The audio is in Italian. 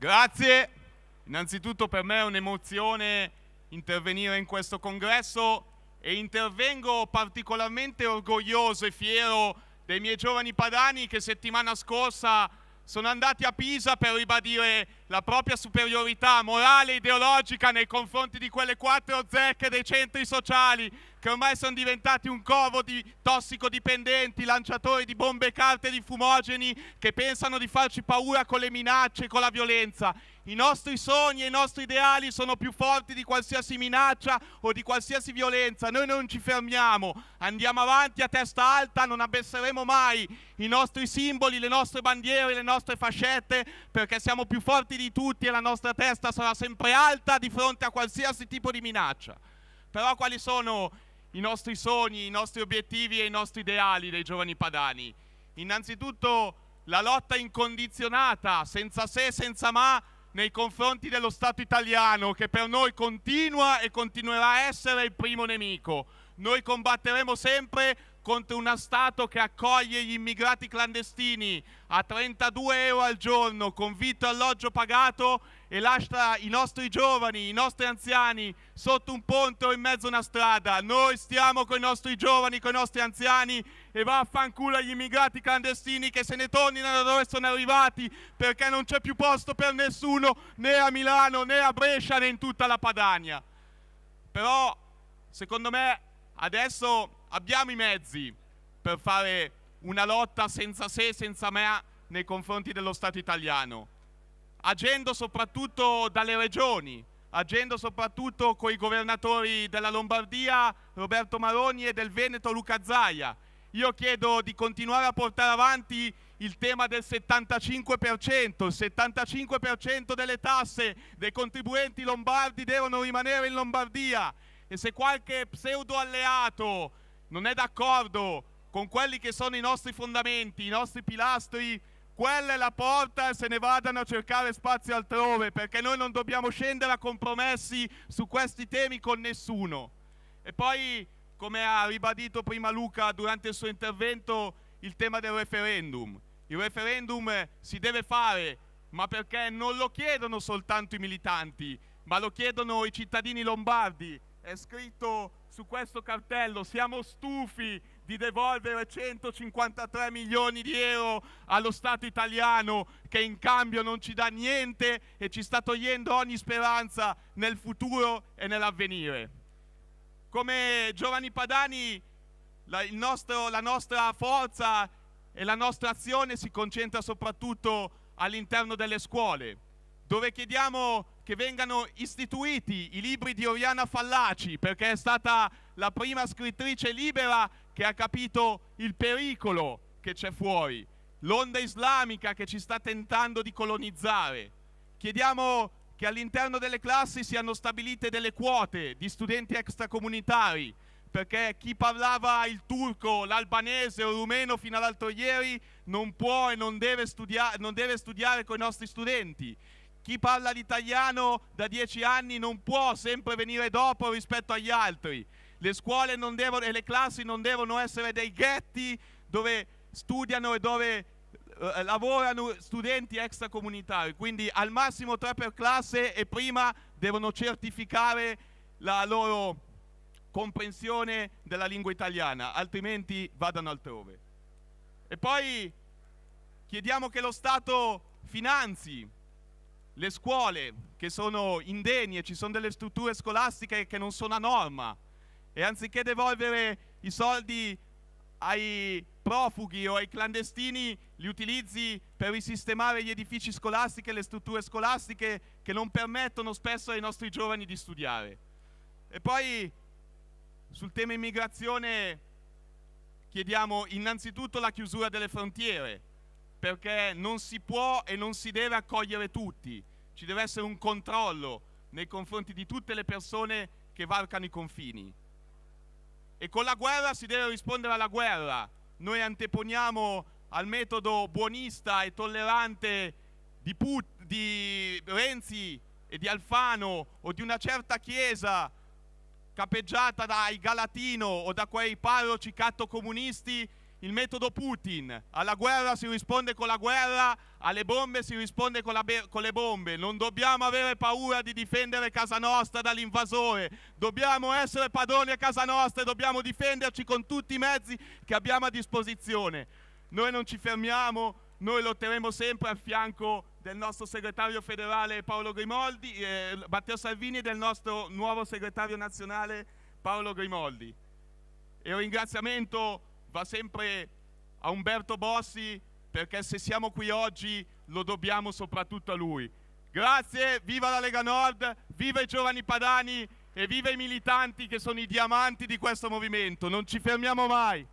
Grazie. Innanzitutto per me è un'emozione intervenire in questo congresso e intervengo particolarmente orgoglioso e fiero dei miei giovani padani che settimana scorsa sono andati a Pisa per ribadire la propria superiorità morale e ideologica nei confronti di quelle quattro zecche dei centri sociali che ormai sono diventati un covo di tossicodipendenti, lanciatori di bombe e carte di fumogeni che pensano di farci paura con le minacce e con la violenza. I nostri sogni e i nostri ideali sono più forti di qualsiasi minaccia o di qualsiasi violenza. Noi non ci fermiamo, andiamo avanti a testa alta, non abbesseremo mai i nostri simboli, le nostre bandiere, le nostre fascette, perché siamo più forti di tutti e la nostra testa sarà sempre alta di fronte a qualsiasi tipo di minaccia. Però quali sono i nostri sogni, i nostri obiettivi e i nostri ideali dei giovani padani. Innanzitutto la lotta incondizionata, senza se senza ma, nei confronti dello Stato italiano, che per noi continua e continuerà a essere il primo nemico. Noi combatteremo sempre contro uno Stato che accoglie gli immigrati clandestini a 32 euro al giorno con vitto alloggio pagato e lascia i nostri giovani, i nostri anziani sotto un ponte o in mezzo a una strada. Noi stiamo con i nostri giovani, con i nostri anziani e vaffanculo agli immigrati clandestini che se ne tornino da dove sono arrivati perché non c'è più posto per nessuno né a Milano né a Brescia né in tutta la Padania. Però secondo me adesso abbiamo i mezzi per fare una lotta senza se senza me nei confronti dello Stato italiano. Agendo soprattutto dalle regioni, agendo soprattutto con i governatori della Lombardia Roberto Maroni e del Veneto Luca Zaia. Io chiedo di continuare a portare avanti il tema del 75%, il 75% delle tasse dei contribuenti lombardi devono rimanere in Lombardia. E se qualche pseudo alleato non è d'accordo con quelli che sono i nostri fondamenti, i nostri pilastri quella è la porta e se ne vadano a cercare spazio altrove, perché noi non dobbiamo scendere a compromessi su questi temi con nessuno. E poi, come ha ribadito prima Luca durante il suo intervento, il tema del referendum. Il referendum si deve fare, ma perché non lo chiedono soltanto i militanti, ma lo chiedono i cittadini lombardi. È scritto su questo cartello, siamo stufi di devolvere 153 milioni di euro allo Stato italiano che in cambio non ci dà niente e ci sta togliendo ogni speranza nel futuro e nell'avvenire. Come giovani padani la, nostro, la nostra forza e la nostra azione si concentra soprattutto all'interno delle scuole, dove chiediamo che vengano istituiti i libri di Oriana Fallaci, perché è stata la prima scrittrice libera che ha capito il pericolo che c'è fuori, l'onda islamica che ci sta tentando di colonizzare. Chiediamo che all'interno delle classi siano stabilite delle quote di studenti extracomunitari, perché chi parlava il turco, l'albanese o il rumeno fino all'altro ieri non può e non deve, non deve studiare con i nostri studenti. Chi parla l'italiano da dieci anni non può sempre venire dopo rispetto agli altri le scuole devono, e le classi non devono essere dei ghetti dove studiano e dove eh, lavorano studenti extracomunitari, quindi al massimo tre per classe e prima devono certificare la loro comprensione della lingua italiana, altrimenti vadano altrove. E poi chiediamo che lo Stato finanzi le scuole che sono indegne, ci sono delle strutture scolastiche che non sono a norma, e anziché devolvere i soldi ai profughi o ai clandestini li utilizzi per risistemare gli edifici scolastici e le strutture scolastiche che non permettono spesso ai nostri giovani di studiare. E poi sul tema immigrazione chiediamo innanzitutto la chiusura delle frontiere, perché non si può e non si deve accogliere tutti, ci deve essere un controllo nei confronti di tutte le persone che varcano i confini. E con la guerra si deve rispondere alla guerra. Noi anteponiamo al metodo buonista e tollerante di, Put, di Renzi e di Alfano o di una certa chiesa capeggiata dai Galatino o da quei parroci cattocomunisti il metodo Putin. Alla guerra si risponde con la guerra, alle bombe si risponde con, con, le bombe. Non dobbiamo avere paura di difendere casa nostra dall'invasore. Dobbiamo essere padroni a casa nostra e dobbiamo difenderci con tutti i mezzi che abbiamo a disposizione. Noi non ci fermiamo, noi lotteremo sempre a fianco del nostro segretario federale Paolo Grimoldi, eh, Matteo Salvini e del nostro nuovo segretario nazionale Paolo Grimoldi. E un ringraziamento va sempre a Umberto Bossi perché se siamo qui oggi lo dobbiamo soprattutto a lui. Grazie, viva la Lega Nord, viva i giovani padani e viva i militanti che sono i diamanti di questo movimento. Non ci fermiamo mai.